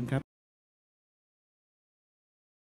คุณครับ